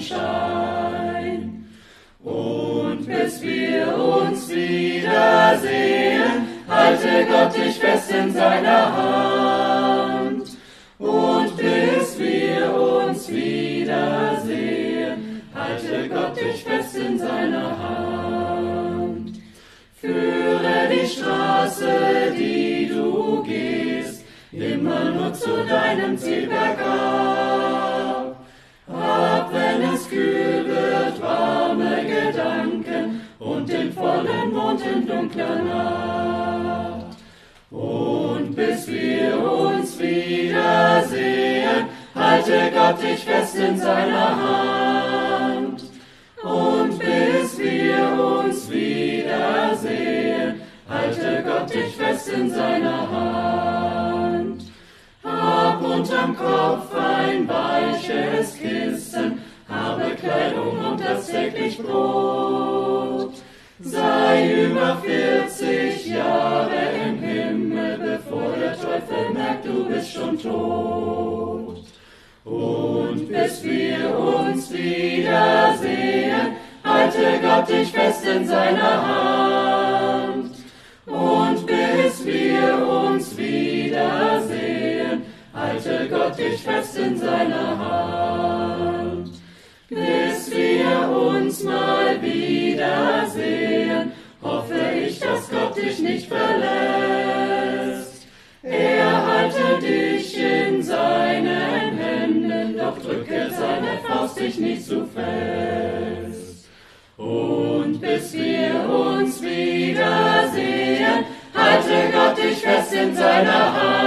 Sonnenschein. Und bis wir uns wiedersehen, halte Gott dich fest in seiner Hand. Und bis wir uns wiedersehen, halte Gott dich fest in seiner Hand. Führe die Straße, die du gehst, immer nur zu deinem Ziel bergab. Dunkler Nacht. Und bis wir uns wiedersehen, halte Gott dich fest in seiner Hand. Und bis wir uns wiedersehen, halte Gott dich fest in seiner Hand. Hab unterm Kopf ein weiches Kissen, habe Kleidung und das täglich Brot. Über 40 Jahre im Himmel, bevor der Teufel merkt, du bist schon tot. Und bis wir uns wiedersehen, halte Gott dich fest in seiner Hand. Nicht verlässt. Er halte dich in seinen Händen, doch drücke seine Faust dich nicht zu fest. Und bis wir uns wiedersehen, halte Gott dich fest in seiner Hand.